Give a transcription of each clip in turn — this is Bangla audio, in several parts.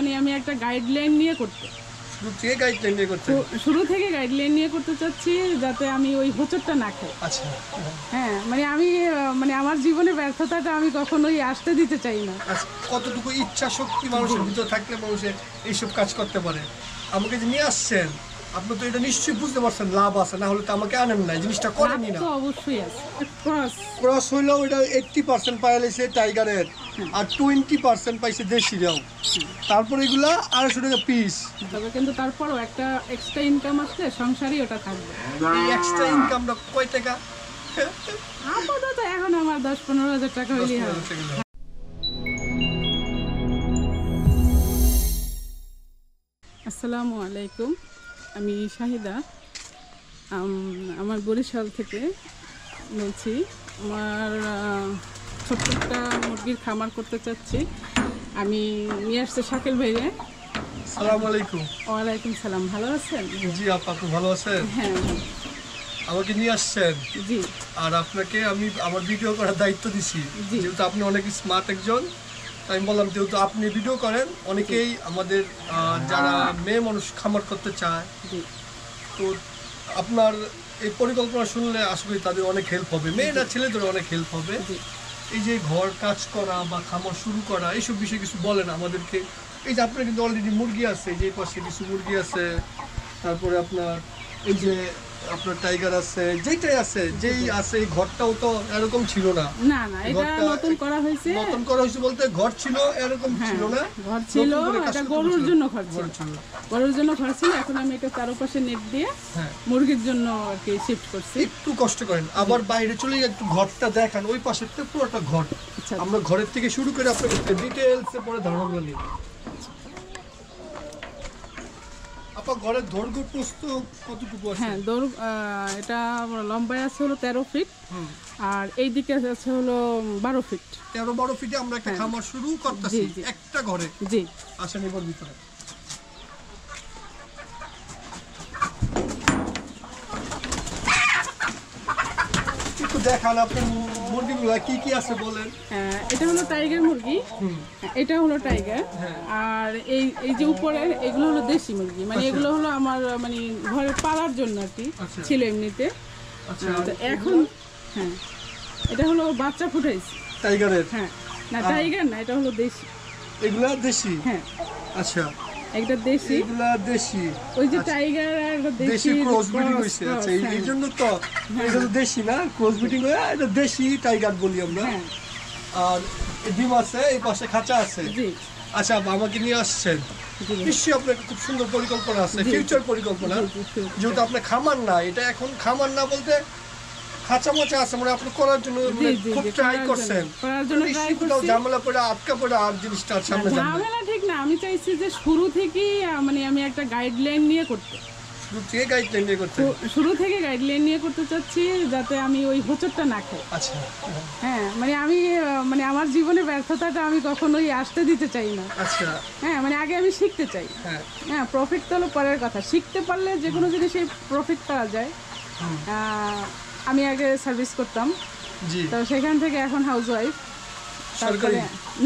মানে আমি একটা গাইডলাইন নিয়ে করতে। শুরু থেকে গাইডলাইন নিয়ে করতে? শুরু থেকে গাইডলাইন নিয়ে করতে চাচ্ছি যাতে আমি ওই হোচটটা না খাই। আচ্ছা। হ্যাঁ মানে আমি মানে আমার জীবনে ব্যর্থতাটা আমি কখনোই আসতে দিতে চাই না। আচ্ছা, কতটুকু ইচ্ছা শক্তি মানুষের ভিতর থাকলে মানুষের এইসব কাজ করতে পারে? আমাকে যে নিয়ে আসছেন আপনি তো এটা নিশ্চয়ই বুঝতে পারছেন লাভ আছে না হলে তো আমাকে আনেন না জিনিসটা করেনি না। অবশ্যই আছে ক্রস ক্রস হইলেও এটা এইটটি পার্সেন্ট পাইলেছে টাইগারের আর টোয়েন্টি পার্সেন্ট পাইছে দেশিরাও। তারপরে এগুলা আড়াইশো টাকা পিস তবে কিন্তু তারপরও একটা এক্সট্রা ইনকাম আসলে সংসারই ওটা থাকবে। এই এক্সট্রা ইনকামটা কয় টাকা? আপাতত এখন আমার দশ পনেরো হাজার টাকা দশ হইলেই হবে। আসসালামু আলাইকুম। আমি শাহিদা। আমার বরিশাল থেকে বলছি আমার ছোট্ট একটা মুরগির খামার করতে চাচ্ছি। আমি নিয়ে আসছি শাকিল ভাইরে। সালাম আলাইকুম। ওয়ালাইকুম সালাম ভালো আছেন? জি আপা ভালো আছেন? হ্যাঁ আমাকে নিয়ে আসছেন? জি। আর আপনাকে আমি আমার ভিডিও করার দায়িত্ব দিছি। যেহেতু আপনি অনেক স্মার্ট একজন আমি বললাম যেহেতু আপনি ভিডিও করেন অনেকেই আমাদের যারা মেয়ে মানুষ খামার করতে চায় তো আপনার এই পরিকল্পনা শুনলে করি তাদের অনেক হেল্প হবে। মেয়েরা ছেলেদের অনেক হেল্প হবে। এই যে ঘর কাজ করা বা খামার শুরু করা এইসব বিষয়ে কিছু বলেন আমাদেরকে। এই যে আপনার কিন্তু অলরেডি মুরগি আছে যে পাশে কিছু মুরগি আছে তারপরে আপনার এই যে আপনার টাইগার আছে যেটাই আছে যেই আছে এই ঘরটাও তো এরকম ছিল না। না না এটা নতুন করা হয়েছে। নতুন করা হয়েছে বলতে ঘর ছিল এরকম হ্যাঁ, ছিল না। ঘর ছিল, এটা গরুর জন্য ঘর ছিল। গরুর জন্য ঘর ছিল এখন আমি এটা চারপাশে নেট দিয়ে হ্যাঁ। মুরগির জন্য আর কি শিফট করছি। একটু কষ্ট করেন আবার বাইরে চলে গিয়ে একটু ঘরটা দেখান ওই পাশে তো পুরোটা ঘর। আচ্ছা আমরা ঘরের থেকে শুরু করে আপনাকে ডিটেলসে পরে ধারণা নিই আপা ঘরের দৈর্ঘ্য প্রস্থ কতটুকু আছে? হ্যাঁ দৌড় এটা লম্বায় আছে হলো তেরো ফিট আর এই দিকে আছে হলো বারো ফিট তেরো বারো ফিটে আমরা একটা খামার শুরু করতেছি। একটা ঘরে জি। আসেন এবার ভিতরে। দেখান আপনার মুরগিগুলো কি কি আছে বলেন। আহ, এটা হলো টাইগার মুরগি। হ্যাঁ, এটা হলো টাইগার হ্যাঁ। আর এই এই যে উপরে এগুলো হলো দেশি মুরগি। মানে আচ্ছা। এগুলো হলো আমার মানে ঘরে পালার জন্য আর কি আচ্ছা। ছিল এমনিতে। আচ্ছা। এখন হ্যাঁ। এটা হলো বাচ্চা ফুটাইছি। টাইগারের হ্যাঁ। না টাইগার না এটা হলো দেশি। এগুলা দেশি? হ্যাঁ। আচ্ছা। একটা দেশি। এগুলা দেশি। ওই যে টাইগার আর দেশি ক্রস ব্রিডিং cross, আচ্ছা এই- হ্যাঁ। জন্য তো এটা তো দেশি না ক্রস ব্রিডিং হয়ে এটা দেশি টাইগার বলি আমরা। হ্যাঁ। আর ডিম আছে এই পাশে খাঁচা আছে। আচ্ছা আমাকে নিয়ে আসছেন। নিশ্চয়ই আপনার খুব সুন্দর পরিকল্পনা আছে ফিউচার পরিকল্পনা। যেহেতু আপনার খামার না এটা এখন খামার না বলতে খাঁচা মাচা আছে মানে আপনি করার জন্য মানে খুব ট্রাই করছেন। ঝামেলা পড়ে আটকা পড়ে আর জিনিসটা সামনে ঝামেলা ঠিক না। আমি চাইছি যে শুরু থেকেই মানে আমি একটা গাইডলাইন নিয়ে করতে। শুরু থেকে গাইডলাইন নিয়ে করতে? শুরু থেকে গাইডলাইন নিয়ে করতে চাচ্ছি যাতে আমি ওই হোচটটা না খাই। আচ্ছা। হ্যাঁ মানে আমি মানে আমার জীবনে ব্যর্থতাটা আমি কখনোই আসতে দিতে চাই না। আচ্ছা। হ্যাঁ মানে আগে আমি শিখতে চাই। হ্যাঁ। হ্যাঁ প্রফিট তো হলো পরের কথা। শিখতে পারলে যে কোনো জিনিসে প্রফিট করা যায়। আমি আগে সার্ভিস করতাম। জি। তো সেখান থেকে এখন হাউস ওয়াইফ সরকারি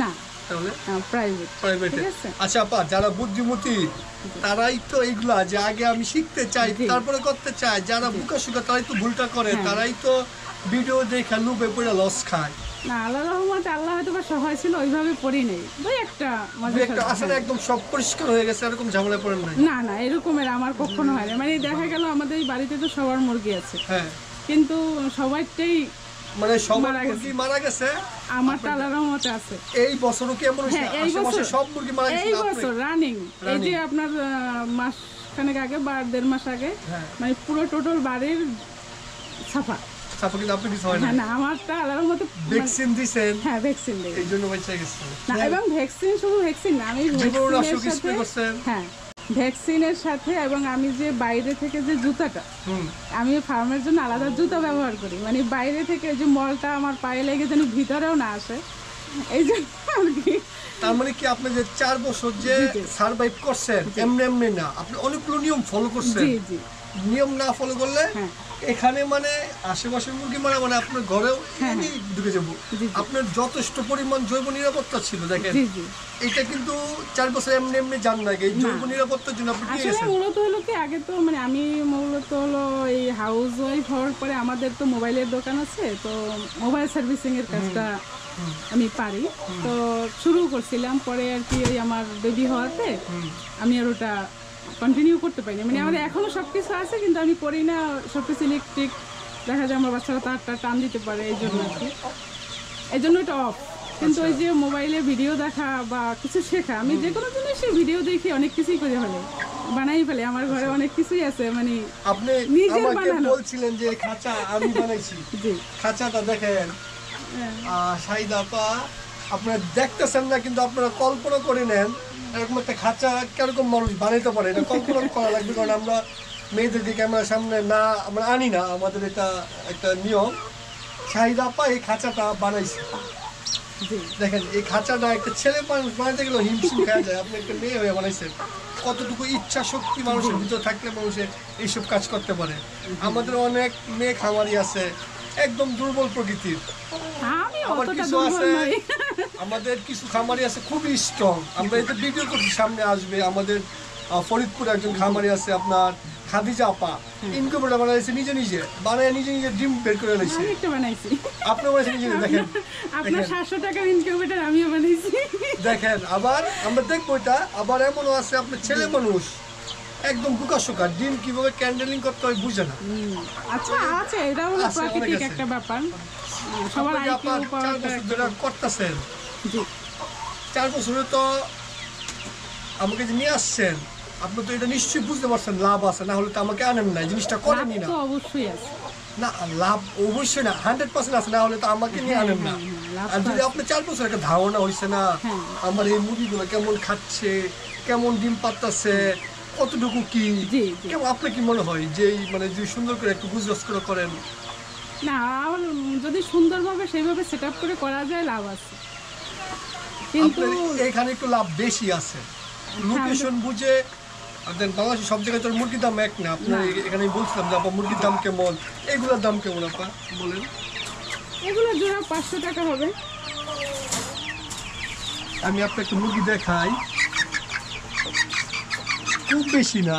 না। তাহলে? প্রাইভেট প্রাইভেটে আচ্ছা আপা যারা বুদ্ধিমতী তারাই তো এইগুলা যে আগে আমি শিখতে চাই তারপরে করতে চাই যারা বুকা সুকা তারাই তো ভুলটা করে। হ্যাঁ। তারাই তো ভিডিও দেখে লুপে পড়ে লস খায়। না আল্লাহ রহমতে আল্লাহ হয়তো বা সহায় ছিল ওইভাবে পড়ি নেই। ওই একটা দু মজা একটা আসলে একদম সব পরিষ্কার হয়ে গেছে এরকম ঝামেলা পড়েন না না এরকমের আমার কখনো হয় না মানে দেখা গেল আমাদের এই বাড়িতে তো সবার মুরগি আছে। হ্যাঁ। কিন্তু সবাইটাই মানে সবার মারা গেছে। মুরগি মারা গেছে? আমার রহমতে আছে। এই বছরও কি এমন হয়েছে এই বছর- সব মুরগি মারা এই বছর রানিং এই যে আপনার মাস খানেক আগে বা দেড় মাস আগে হ্যাঁ। মানে পুরো টোটাল বাড়ির ছাপা। তারপর কিন্তু আপনি কিছু হয় না হ্যাঁ না আমারটা রহমতে ভ্যাকসিন দিছেন। হ্যাঁ ভ্যাকসিন দেয় এই জন্য বেঁচে গেছে। না এবং ভ্যাকসিন শুধু ভ্যাকসিন না আমি ভ্যাকসিনের সাথে হ্যাঁ। ভ্যাকসিনের সাথে এবং আমি যে বাইরে থেকে যে জুতাটা আমি ফার্মের জন্য আলাদা জুতা ব্যবহার করি। মানে বাইরে থেকে যে মলটা আমার পায়ে লেগে যেন ভিতরেও না আসে এই জন্য আর কি। তার মানে কি আপনি যে চার বছর যে। সার্ভাইভ করছেন এমনি এমনি না আপনি অনেকগুলো নিয়ম ফলো করছেন। জি জি। নিয়ম না ফলো করলে হ্যাঁ। এখানে মানে আশেপাশের মুরগি মারা মানে আপনার ঘরেও হ্যাঁ, ঢুকে যাব। আপনার যথেষ্ট পরিমাণ জৈব নিরাপত্তা ছিল দেখেন। এটা কিন্তু চার বছর এমনি এমনি জান না এই জৈব নিরাপত্তার জন্য আপনি আসলে মূলত হলো কি আগে তো মানে আমি মূলত হলো এই হাউস ওয়াইফ হওয়ার পরে আমাদের তো মোবাইলের দোকান আছে তো মোবাইল সার্ভিসিং এর কাজটা আমি পারি। তো শুরু করছিলাম পরে আর কি ওই আমার বেবি হওয়াতে আমি আর ওটা কন্টিনিউ করতে পারিনি। মানে আমার এখনও সব কিছু আছে কিন্তু আমি করি না সব কিছু ইলেকট্রিক দেখা যায় আমার বাচ্চারা তারটা টান দিতে পারে এই জন্য আর কি। এই জন্য এটা অফ কিন্তু ওই যে মোবাইলে ভিডিও দেখা বা কিছু শেখা আমি যে কোনো জিনিসের ভিডিও দেখি অনেক কিছুই করে ফেলে। বানাই ফেলে আমার ঘরে অনেক কিছুই আছে মানে আপনি নিজের বানানো। বলছিলেন যে খাঁচা আমি বানাইছি। জি। খাঁচাটা দেখেন। হ্যাঁ। আপনারা দেখতেছেন না কিন্তু আপনারা কল্পনা করে নেন এরকম একটা খাঁচা কীরকম মানুষ বানাইতে পারে এটা কল্পনা করা লাগবে কারণ আমরা মেয়েদের দিকে ক্যামেরার সামনে না আমরা আনি না আমাদের এটা একটা নিয়ম। শাহিদ আপা এই খাঁচাটা বানাইছে। দেখেন এই খাঁচাটা একটা ছেলে মানুষ বানাইতে গেলে হিমশিম খাওয়া যায়। আপনি একটা মেয়ে হয়ে বানাইছেন। কতটুকু ইচ্ছা শক্তি মানুষের ভিতর থাকলে মানুষের এইসব কাজ করতে পারে। আমাদের অনেক মেয়ে খামারি আছে একদম দুর্বল প্রকৃতির। আবার কিছু আছে আমাদের কিছু খামারি আছে খুবই স্ট্রং আমরা এটা ভিডিও করছি সামনে আসবে। আমাদের ফরিদপুরে একজন খামারি আছে আপনার খাদিজা আপা। ইনকিউবেটর বানাইছে নিজে নিজে। বানায় নিজে নিজে ডিম বের করে লাইছে আমি একটা বানাইছি। আপনি নিজে দেখেন। আপনার সাতশো টাকার ইনকিউবেটার আমিও বানাইছি। দেখেন আবার আমরা দেখব এটা। আবার এমনও আছে আপনার ছেলে মানুষ। একদম ডিম কীভাবে ক্যান্ডেলিং করতে হয় বুঝে না। আচ্ছা আছে এটা হলো প্রাকৃতিক একটা ব্যাপার। সবার আপনি আইকিউ চার পাওয়াটা করতেছেন। জি। চার বছরে তো আমাকে যে নিয়ে আসছেন আপনি তো এটা নিশ্চয়ই বুঝতে পারছেন লাভ আছে না হলে তো আমাকে আনেন না জিনিসটা করেনি না। অবশ্যই আছে। না লাভ অবশ্যই না হান্ড্রেড পার্সেন্ট আছে না হলে তো আমাকে নিয়ে আনেন না। হ্যাঁ, হ্যাঁ, লাভ আর যদি আপনার চার বছর একটা ধারণা হয়েছে না হ্যাঁ। আমার এই মুরগিগুলো কেমন খাচ্ছে কেমন ডিম পাত্তাছে কতটুকু কি। কেমন আপনার কি মনে হয় যে মানে যে সুন্দর করে একটু বুঝরস করে করেন? না যদি সুন্দরভাবে সেইভাবে সেট আপ করে করা যায় লাভ আছে। কিন্তু এখানে একটু লাভ বেশি আছে। লোকেশন বুঝে আর দেন বাংলাদেশে সব জায়গায় তোর মুরগির দাম এক না। আপনার না। এ- এখানে বলছিলাম যে আপা মুরগির দাম কেমন? এগুলোর দাম কেমন আপা বলেন? এগুলো জোড়া পাঁচশো টাকা হবে। আমি আপনাকে একটা মুরগি দেখাই। খুব বেশি না।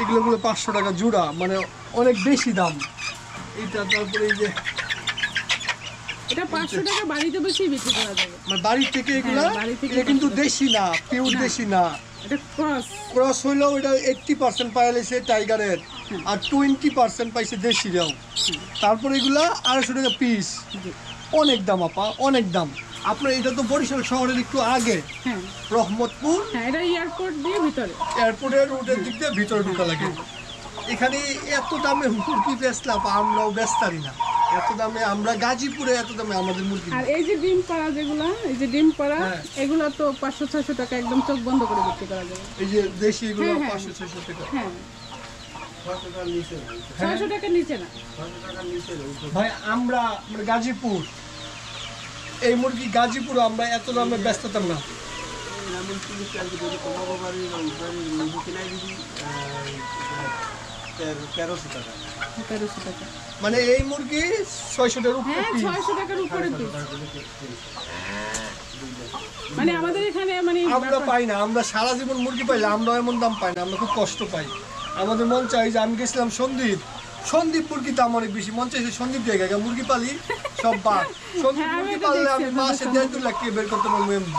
এগুলো গুলো পাঁচশো টাকা জোড়া মানে অনেক বেশি দাম। এটা তারপরে এই যে এটা পাঁচশো টাকা বাড়িতে বসেই বিক্রি করা যাবে। মানে বাড়ি থেকে এগুলা হ্যাঁ, এটা কিন্তু দেশি না পিওর দেশি না। এটা ক্রস ক্রস হইলেও এটা এইটটি পার্সেন্ট পাইলেছে টাইগারের আর টোয়েন্টি পার্সেন্ট পাইছে দেশিরাও। তারপর এগুলা আড়াইশো টাকা পিস অনেক দাম আপা অনেক দাম। আপনার এটা তো বরিশাল শহরের একটু আগে। হ্যাঁ। রহমতপুর। হ্যাঁ এটা এয়ারপোর্ট দিয়ে ভিতরে। এয়ারপোর্টের রোডের দিক দিয়ে ভিতরে ঢোকা লাগে। এখানে এত দামে মুরগি বেচলাম আমরাও বেচতারি না। এত দামে আমরা গাজীপুরে এত দামে আমাদের মুরগি আর এই যে ডিম পাড়া যেগুলা এই যে ডিম পাড়া হ্যাঁ। এগুলো তো পাঁচশো ছয়শো টাকা একদম চোখ বন্ধ করে বিক্রি করা যাবে এই যে দেশি এগুলো হ্যাঁ, হ্যাঁ। পাঁচশো ছয়শো টাকা। হ্যাঁ। ছয়শো টাকার নিচে। না। ভাই আমরা গাজীপুর। এই মুরগি গাজীপুর আমরা এত দামে ব্যস্ততাম না। মানে এই মুরগি ছয়শো টাকার উপরে হ্যাঁ ছয়শো টাকার উপরে মানে আমাদের এখানে মানে আমরা পাই না আমরা সারা জীবন মুরগি পাইলে আমরা এমন দাম পাই না আমরা খুব কষ্ট পাই। আমাদের মন চাই যে আমি গেছিলাম সন্দীপ সন্দীপ মুরগির দাম অনেক বেশি মন চাইছে সন্দীপ জায়গায় মুরগি পালি। সব সন্দীপ হ্যাঁ, আমি মুরগি পাললে আমি মাসে দেড় দু লাখ টাকা বের করতে পারব এমনি।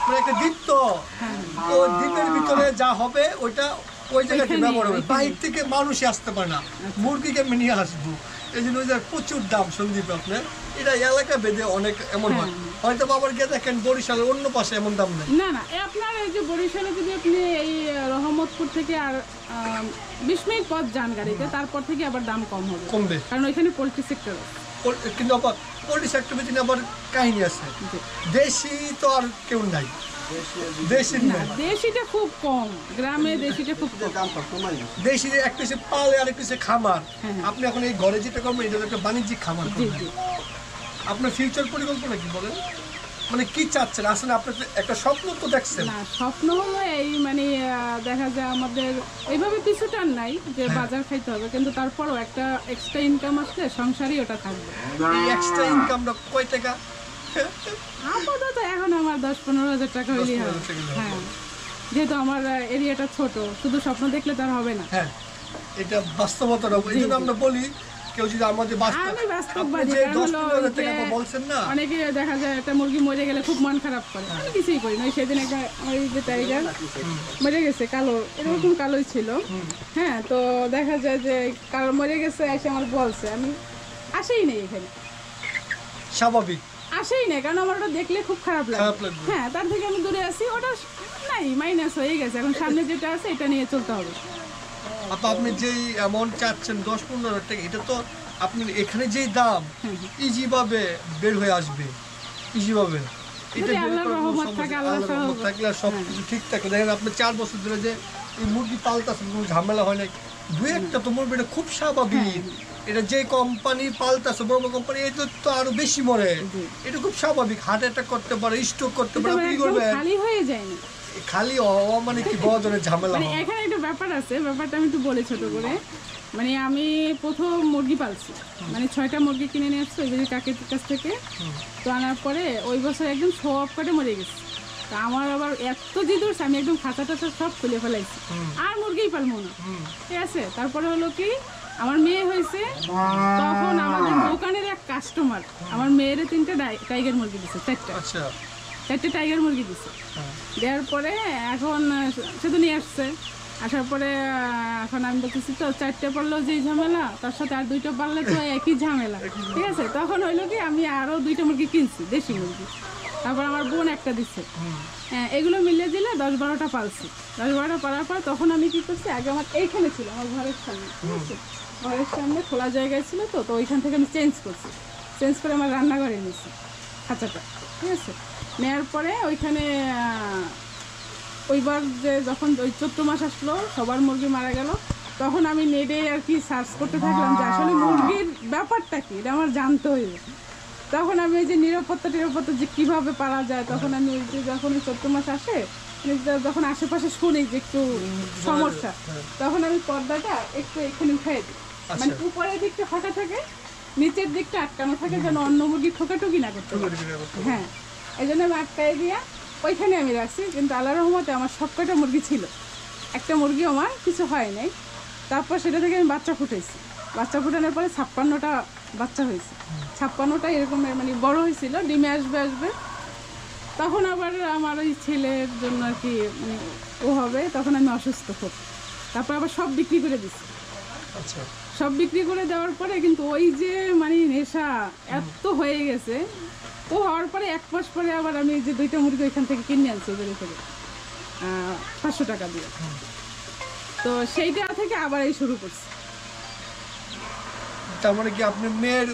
মানে একটা দ্বীপ তো। হ্যাঁ, তো দ্বীপের ভিতরে যা হবে ওইটা ওই ব্যবহার হবে। বাইরে থেকে মানুষই আসতে পারে না। মুরগিকে আমি নিয়ে আসব। এই জন্য প্রচুর দাম সন্দীপ আপনার। এটা এলাকা বেঁধে অনেক এমন হয়। হ্যাঁ। হয়তো বাবার গিয়ে দেখেন বরিশালের অন্য পাশে এমন দাম নেই। না না আপনার এই যে বরিশালে যদি আপনি এই রহমতপুর থেকে আর বিশ মিনিট পথ যান গাড়িতে তারপর থেকে আবার দাম কম হবে। কমবে। কারণ ওইখানে পোলট্রি সেক্টর পোল- কিন্তু আবার পোল্ট্রি সেক্টর ভিতরে আবার কাহিনী আছে। দেশি তো আর কেউ নাই। দেশি না নাই। দেশিটা খুব কম। গ্রামে দেশিটা খুব দেশি একটা সে পালে আর সে খামার। হ্যাঁ। আপনি এখন এই ঘরে যেটা করবেন এটা একটা বাণিজ্যিক খামার আপনার ফিউচার পরিকল্পনা কি বলেন? মানে কি চাচ্ছেন? আসলে আপনি একটা স্বপ্ন তো দেখছেন। না স্বপ্ন হলো এই মানে দেখা যায় আমাদের এইভাবে পিছু টান নাই যে হ্যাঁ। বাজার খাইতে হবে কিন্তু তারপরও একটা এক্সট্রা ইনকাম আসলে সংসারই ওটা থাকবে। এই এক্সট্রা ইনকামটা কয় টাকা? আপাতত এখন আমার দশ পনেরো হাজার টাকা হইলেই 10-15 হবে। হ্যাঁ যেহেতু আমার এরিয়াটা ছোট শুধু স্বপ্ন দেখলে তার হবে না। হ্যাঁ এটা বাস্তবতাটা এই জন্য আমরা বলি কেউ যদি আমাদের বাস্তব আমি আপনি বাস্তববাদী যে কারণ দশ হলো পনেরো হাজার যে টাকা বলছেন না। অনেকে দেখা যায় একটা মুরগি মরে গেলে খুব মন খারাপ করে। আমি কিছুই করি না। সেদিন একটা আমার যে টাইগার মরে গেছে কালো এরকম কালোই ছিল। হ্যাঁ তো দেখা যায় যে কালো মরে গেছে এসে আমার বলছে। আমি আসেই নেই এখানে। স্বাভাবিক। আসেই নেই কারণ আমার ওটা দেখলে খুব খারাপ খারাপ লাগে হ্যাঁ তার থেকে আমি দূরে আছি। ওটা নাই মাইনাস হয়ে গেছে। এখন সামনে যেটা আছে এটা নিয়ে চলতে হবে। আপা আপনি যেই অ্যামাউন্ট চাচ্ছেন দশ পনেরো হাজার টাকা এটা তো আপনি এখানে যেই দাম হ্যাঁ, ইজি ভাবে বের হয়ে আসবে ইজি ভাবে এটা থাকলে সব কিছু ঠিক থাকে। দেখেন আপনি চার বছর ধরে যে এই মুরগি পালতাছেন কোনো ঝামেলা হয় না দু একটা তো মুরগি এটা খুব স্বাভাবিক। এটা যে কোম্পানি পালতাছে বড় বড় কোম্পানি এটা তো আরও বেশি মরে। এটা খুব স্বাভাবিক। হার্ট অ্যাটাক করতে পারে স্ট্রোক করতে পারে আপনি করবেন? খালি হয়ে যায়নি খালি হওয়া মানে কি বড় ধরনের ঝামেলা মানে এখানে একটা ব্যাপার আছে ব্যাপারটা আমি একটু বলি ছোট করে। মানে আমি প্রথম মুরগি পালছি। মানে ছয়টা মুরগি কিনে নিয়ে আসছি ওই যে কাকের কাছ থেকে। তো আনার পরে ওই বছর একদম অফ করে মরে গেছে। তা আমার আবার এত জিদুর আমি একদম খাঁচা টাচা সব খুলে ফেলাইছি। আর মুরগিই পালবো না। ঠিক আছে? তারপরে হলো কি আমার মেয়ে হয়েছে তখন আমাদের দোকানের এক কাস্টমার আমার মেয়ের তিনটা টাইগার মুরগি দিছে চারটা। আচ্ছা। চারটে টাইগার মুরগি দিছে। দেওয়ার পরে এখন সে তো নিয়ে আসছে। আসার পরে এখন আমি বলতেছি তো চারটে পারলেও যেই ঝামেলা তার সাথে আর দুইটা পারলে তো একই ঝামেলা। ঠিক আছে? তখন হইল কি আমি আরও দুইটা মুরগি কিনছি দেশি মুরগি। তারপর আমার বোন একটা দিচ্ছে হ্যাঁ এগুলো মিলিয়ে দিলে দশ বারোটা পালছি। দশ বারোটা পালার পর তখন আমি কী করছি আগে আমার এইখানে ছিল আমার ঘরের সামনে ঠিক আছে? ঘরের সামনে খোলা জায়গায় ছিল তো তো ওইখান থেকে আমি চেঞ্জ করছি। চেঞ্জ করে আমার রান্নাঘরে নিয়েছি খাঁচাটা ঠিক আছে? নেওয়ার পরে ওইখানে ওইবার যে যখন ওই চৈত্র মাস আসলো সবার মুরগি মারা গেল তখন আমি নেটে আর কি সার্চ করতে থাকলাম যে আসলে মুরগির ব্যাপারটা কি? এটা আমার জানতে হইবে তখন আমি ওই যে নিরাপত্তা নিরাপত্তা যে কীভাবে পারা যায় তখন আমি ওই যে যখন ওই চৈত্র মাস আসে মানে যখন আশেপাশে শুনি যে একটু সমস্যা তখন আমি পর্দাটা একটু এখানে উঠাই দিই। মানে উপরের দিকটা ফাঁকা থাকে নিচের দিকটা আটকানো থাকে যেন অন্য মুরগি ঠোকাটুকি না করতে হ্যাঁ। এই জন্য আমি আটকাই দিয়া ওইখানে আমি রাখছি। কিন্তু আল্লাহ রহমতে আমার সব সবকটা মুরগি ছিল। একটা মুরগি আমার কিছু হয় নাই। তারপর সেটা থেকে আমি বাচ্চা ফুটেছি বাচ্চা ফুটানোর পরে ছাপ্পান্নটা বাচ্চা হয়েছে। ছাপ্পান্নটা এরকম মানে বড় হয়েছিল, ডিমে আসবে আসবে। তখন আবার আমার ওই ছেলের জন্য আর কি মানে ও হবে, তখন আমি অসুস্থ খুব। তারপর আবার সব বিক্রি করে দিচ্ছি আচ্ছা। সব বিক্রি করে দেওয়ার পরে কিন্তু ওই যে মানে নেশা এত হয়ে গেছে ও হওয়ার পরে এক মাস পরে আবার আমি যে দুইটা মুরগি ওইখান থেকে কিনে আনছি ওদের থেকে পাঁচশো টাকা দিয়ে। তো সেইটা থেকে আবার এই শুরু করছি। তার মানে কি আপনি মেয়ের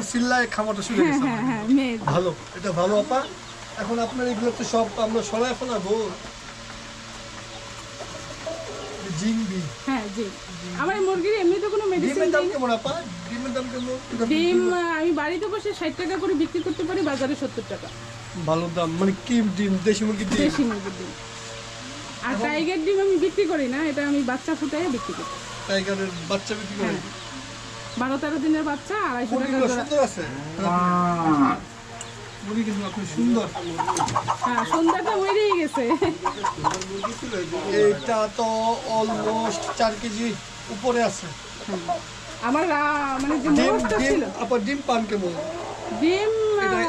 উসিল্লায় খামারটা শুরু হ্যাঁ হ্যাঁ হ্যাঁ মেয়ে ভালো এটা ভালো আপা। এখন আপনার এগুলো তো সব আমরা সরাই ফেলাবো। জিংবি। হ্যাঁ জি। আমার মুরগির এমনি তো কোনো মেডিসিন দাম কেমন আপা? ডিমের দাম কেমন? ডিম আমি বাড়িতে বসে ষাট টাকা করে বিক্রি করতে পারি বাজারে সত্তর টাকা। ভালো দাম। মানে কি ডিম? দেশি মুরগির ডিম? দেশি মুরগির ডিম। আর টাইগার ডিম আমি বিক্রি করি না এটা আমি বাচ্চা ফুটাই বিক্রি করি। টাইগারের বাচ্চা বিক্রি করে হ্যাঁ। বারো তেরো দিনের বাচ্চা আড়াইশো টাকা সুন্দর আছে? মুরগি কিন্তু আপনি সুন্দর। হ্যাঁ গেছে। এটা তো অলমোস্ট চার কেজি উপরে আছে। আমার মানে যে ছিল। আবার ডিম পান কেমন ডিম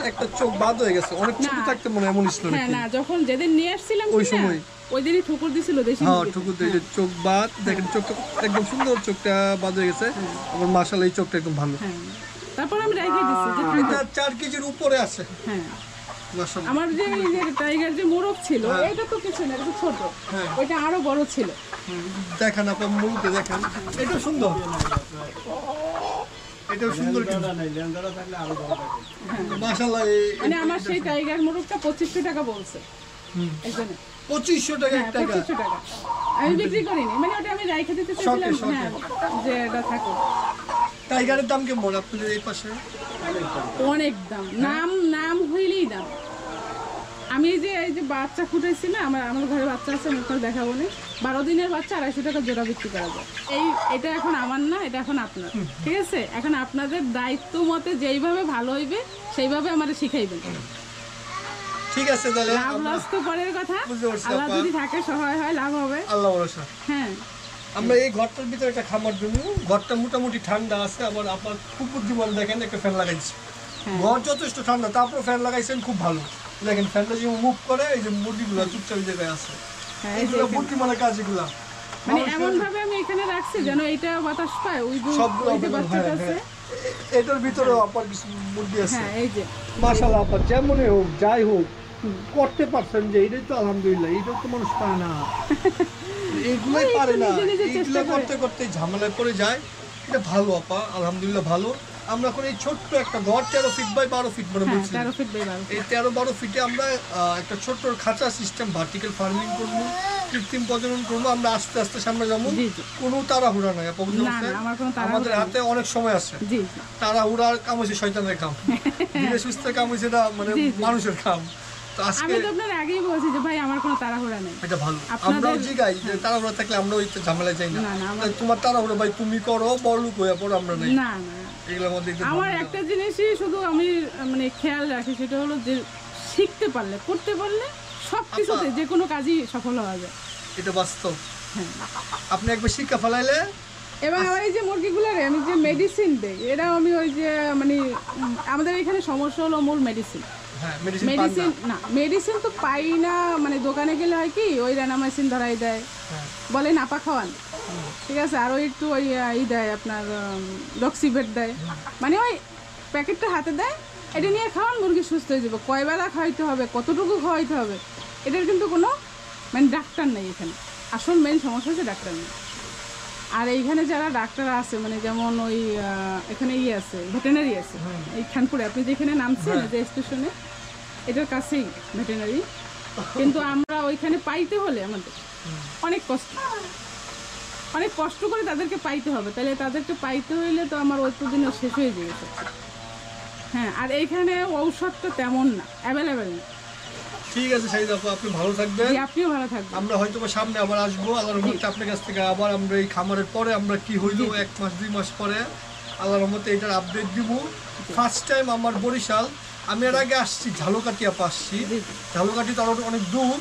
একটা চোখ বাদ হয়ে গেছে অনেক ছোট থাকতে মনে এমন ছিল হ্যাঁ নাকি? না যখন যেদিন নিয়ে আসছিলাম ওই সময়। ওই দিনই ঠুকুর দিছিল দেশি হ্যাঁ ঠুকুর দিয়ে চোখ বাদ দেখেন চোখটা একদম সুন্দর চোখটা বাদ হয়ে গেছে। আবার মাসাল এই চোখটা একদম ভালো। হ্যাঁ। তারপর আমি রেখে দিচ্ছি যে। এটা চার কেজির উপরে আছে। হ্যাঁ। মাসাল আমার যে এই যে টাইগার যে মোরগ ছিল এটা তো কিছু না এটা তো ছোট। হ্যাঁ। ওইটা আরও বড় ছিল। দেখেন আপনার মুরগি দেখেন। এটা সুন্দর। এটাও সুন্দর মাসাল্লাহ মানে আমার সেই টাইগার মোরগটা পঁচিশশো টাকা বলছে। একজনে পঁচিশশো টাকা হ্যাঁ টাকা পঁচিশশো টাকা। আমি বিক্রি করিনি। মানে ওটা আমি রাইখে দিতে চাইছিলাম শখে। হ্যাঁ যে এটা থাকুক। টাইগারের দাম কেমন আপনাদের এই পাশে? অনেক দাম। নাম নাম হইলেই দাম। আমি এই যে এই যে বাচ্চা ফুটাইছি না আমার আমার ঘরে বাচ্চা আছে আমি আপনার দেখাবো না। বারো দিনের বাচ্চা আড়াইশো টাকা জোড়া বিক্রি করা যায়। এই এটা এখন আমার না এটা এখন আপনার। ঠিক আছে? এখন আপনাদের দায়িত্ব মতে যেইভাবে ভালো হইবে সেইভাবে আমাদের শিখাইবেন ঠিক আছে তাহলে লাভ লস তো পরের কথা। আল্লাহ যদি থাকে সহায় হয় লাভ হবে। আল্লাহ ভরসা। হ্যাঁ। আমরা এই ঘরটার ভিতরে একটা খামার জন্য ঘরটা মোটামুটি ঠান্ডা আছে আবার আপনার খুব বুদ্ধিমান দেখেন একটা ফ্যান লাগাইছি। হ্যাঁ। ঘর যথেষ্ট ঠান্ডা তারপর ফ্যান লাগাইছেন খুব ভালো। দেখেন ফ্যানটা যে মুভ করে এই যে মুরগিগুলো চুপচাপ জায়গায় আছে। এই যে বুদ্ধিমানের কাজ এগুলা মানে এমন ভাবে আমি এখানে রাখছি যেন এইটা বাতাস পায় ওই যে সবগুলো হ্যাঁ, আছে। হ্যাঁ। এটার ভিতরে কিছু মুরগি আছে। হ্যাঁ এই যে। যেমনই হোক যাই হোক করতে পারছেন যে এটাই তো আলহামদুলিল্লাহ এইটাও তো মানুষ পায় না। এইগুলোই পারে না। এইগুলো করতে করতে ঝামেলায় পড়ে যায়। এটা ভালো আপা আলহামদুলিল্লাহ ভালো। আমরা এখন এই ছোট্ট একটা ঘর তেরো ফিট বাই বারো ফিট মানে হ্যাঁ বলছি। এই তেরো বারো ফিটে আমরা একটা ছোট্ট খাঁচা সিস্টেম ভার্টিক্যাল ফার্মিং করব কৃত্রিম প্রজনন করব। আমরা আস্তে আস্তে সামনে যাব। কোনো তাড়াহুড়া নাই আমাদের হাতে অনেক সময় আছে। তাড়াহুড়ার কাম হচ্ছে শয়তানের কাম। ধীরে সুস্থ কাম হচ্ছে এটা মানে। মানুষের কাম। আমি তো আপনার আগেই বলছি যে ভাই আমার কোনো তাড়াহুড়া নেই। এটা ভালো। আমরাও জিগাই যে তাড়াহুড়া থাকলে আমরা ওই ঝামেলা যাই না। তোমার তাড়াহুড়া ভাই তুমি করো বড় লোক হয়ে পড়ো আমরা নাই। না না আমার একটা জিনিসই শুধু আমি মানে খেয়াল রাখি সেটা হলো যে শিখতে পারলে করতে পারলে সব কিছুতে যে কোনো কাজই সফল হওয়া যায়। এটা বাস্তব। হ্যাঁ। আপনি একবার শিক্ষা ফেলাইলে? এবং আমার এই যে মুরগিগুলোর আমি যে মেডিসিন দেই এটাও আমি ওই যে মানে আমাদের এখানে সমস্যা হলো মূল মেডিসিন হ্যাঁ মেডিসিন না। না মেডিসিন তো পাই না মানে দোকানে গেলে হয় কি ওই রেনামাইসিন ধরাই দেয়। হ্যাঁ। বলে নাপা খাওয়ান। ঠিক আছে আর ওই একটু ওই ই দেয় আপনার লক্সিভেট দেয়। মানে ওই প্যাকেটটা হাতে দেয় এটা নিয়ে খাওয়ান মুরগি সুস্থ হয়ে যাবে। কয়বেলা খাওয়াইতে হবে কতটুকু খাওয়াইতে হবে এটার কিন্তু কোনো মানে ডাক্তার নেই এখানে। আসল মেন সমস্যা হচ্ছে ডাক্তার নেই। আর এইখানে যারা ডাক্তার আছে মানে যেমন ওই এখানে ইয়ে আছে ভেটেনারি আছে। এই খানপুরে আপনি যেখানে নামছেন হ্যাঁ। যে স্টেশনে এটার কাছেই ভেটেনারি কিন্তু আমরা ওইখানে পাইতে হলে আমাদের অনেক কষ্ট। অনেক কষ্ট করে তাদেরকে পাইতে হবে। তাহলে তাদেরকে পাইতে হইলে তো আমার দিনে শেষ হয়ে যেত হ্যাঁ আর এইখানে ঔষধটা তেমন না অ্যাভেলেবেল না। ঠিক আছে শাহিদ আপু আপনি ভালো থাকবেন। আপনিও ভালো থাকবেন। আমরা হয়তো সামনে আবার আসব। আল্লাহর রহমতে আপনার কাছ থেকে আবার আমরা এই খামারের পরে আমরা কি হইল এক মাস দুই মাস পরে আল্লাহর রহমতে এটার আপডেট দিব। ফার্স্ট টাইম আমার বরিশাল। আমি এর আগে আসছি ঝালকাটিয়া জি। ঝালকাটি তো আরও অনেক দূর।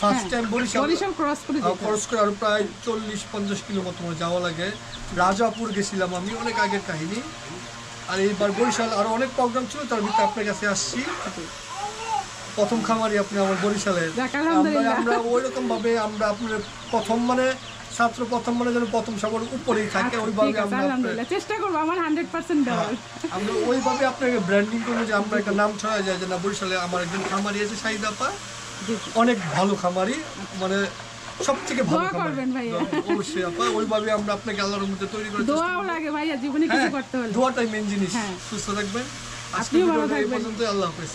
First time Barishal. হ্যাঁ, বরিশাল ক্রস করে খরচ করে আরও প্রায় চল্লিশ পঞ্চাশ কিলো মতো যাওয়া লাগে। রাজাপুর গেছিলাম আমি অনেক আগের কাহিনী। আর এইবার বরিশাল আরও অনেক প্রোগ্রাম ছিল তার ভিতরে আপনার কাছে আসছি। প্রথম খামারই আপনি আমার বরিশালের। যাক, আমরা। ওই রকম ভাবে আমরা আপনার প্রথম মানে ছাত্র প্রথম মানে যেন প্রথম সবার উপরেই থাকে আচ্ছা, ওইভাবে আমরা চেষ্টা করব আমার হান্ড্রেড পার্সেন্ট আমরা ওইভাবে আপনাকে ব্র্যান্ডিং করব যে আমরা একটা নাম ছড়া যায় যে না বরিশালে আমার একজন খামারি আছে জি অনেক ভালো খামারি মানে সব থেকে ভালো দোয়া খামারি। করবেন ভাইয়া। অবশ্যই আপা ওইভাবে আমরা আপনাকে আল্লাহর মধ্যে তৈরি করে দোয়াও লাগে ভাইয়া জীবনে কিছু করতে হলে। দোয়াটাই মেন জিনিস। হ্যাঁ। সুস্থ থাকবেন। আজকে ভালো ভিডিওটা এই থাকবেন। আল্লাহ হাফেজ।